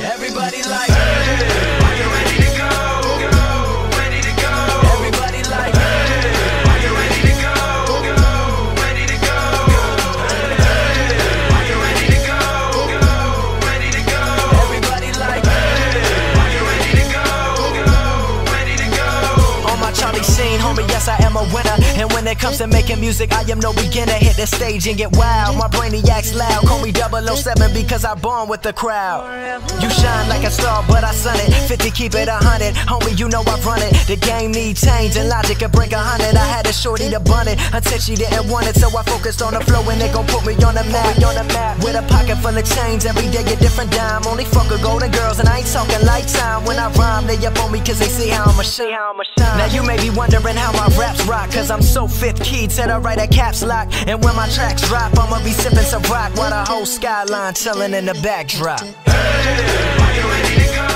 Everybody like, hey, I am a winner. And when it comes to making music, I am no beginner. Hit the stage and get wild. My brainiac's loud. Call me 007 because I born with the crowd. You shine like a star, but I sun it. 50, keep it 100. Homie, you know I run it. The game need change, and logic could break a hundred. I had a shorty to bun it until she didn't want it. So I focused on the flow, and they gon' put me on the map. On the map. With a pocket full of change, every day a different dime. Only fuck with golden girls, and I ain't talking lifetime. When I rhyme, they up on me cause they see how I'm a shine. Now you may be wondering how my raps rock, cause I'm so fifth key, said I write a caps lock. And when my tracks drop, I'ma be sipping some rock while the whole skyline chilling in the backdrop. Hey,